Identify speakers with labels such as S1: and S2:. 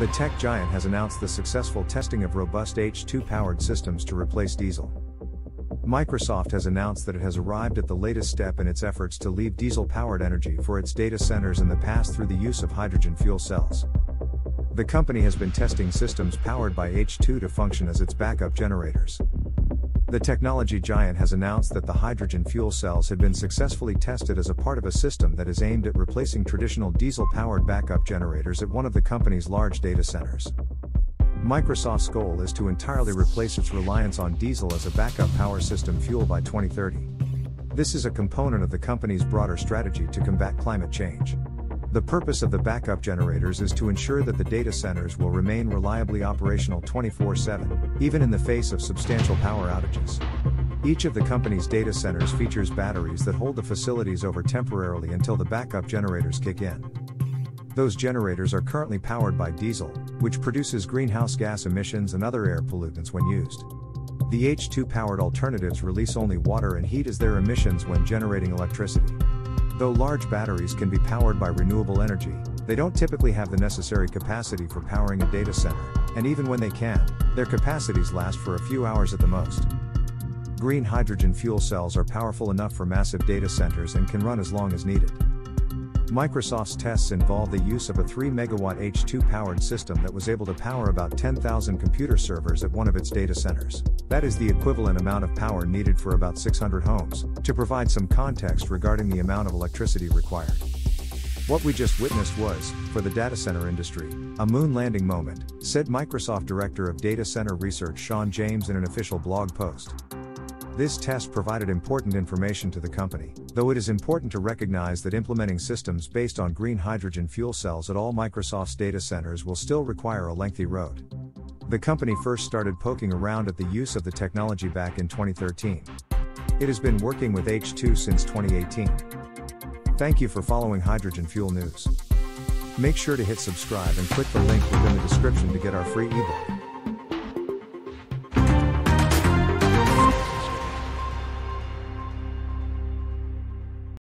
S1: The tech giant has announced the successful testing of robust H2 powered systems to replace diesel. Microsoft has announced that it has arrived at the latest step in its efforts to leave diesel powered energy for its data centers in the past through the use of hydrogen fuel cells. The company has been testing systems powered by H2 to function as its backup generators. The technology giant has announced that the hydrogen fuel cells had been successfully tested as a part of a system that is aimed at replacing traditional diesel powered backup generators at one of the company's large data centers. Microsoft's goal is to entirely replace its reliance on diesel as a backup power system fuel by 2030. This is a component of the company's broader strategy to combat climate change. The purpose of the backup generators is to ensure that the data centers will remain reliably operational 24 7, even in the face of substantial power outages. Each of the company's data centers features batteries that hold the facilities over temporarily until the backup generators kick in. Those generators are currently powered by diesel, which produces greenhouse gas emissions and other air pollutants when used. The H2 powered alternatives release only water and heat as their emissions when generating electricity. Though large batteries can be powered by renewable energy, they don't typically have the necessary capacity for powering a data center, and even when they can, their capacities last for a few hours at the most. Green hydrogen fuel cells are powerful enough for massive data centers and can run as long as needed. Microsoft's tests involve the use of a 3 megawatt H2 powered system that was able to power about 10,000 computer servers at one of its data centers. That is the equivalent amount of power needed for about 600 homes, to provide some context regarding the amount of electricity required. What we just witnessed was, for the data center industry, a moon landing moment, said Microsoft Director of Data Center Research Sean James in an official blog post. This test provided important information to the company, though it is important to recognize that implementing systems based on green hydrogen fuel cells at all Microsoft's data centers will still require a lengthy road. The company first started poking around at the use of the technology back in 2013. It has been working with H2 since 2018. Thank you for following Hydrogen Fuel News. Make sure to hit subscribe and click the link within the description to get our free ebook.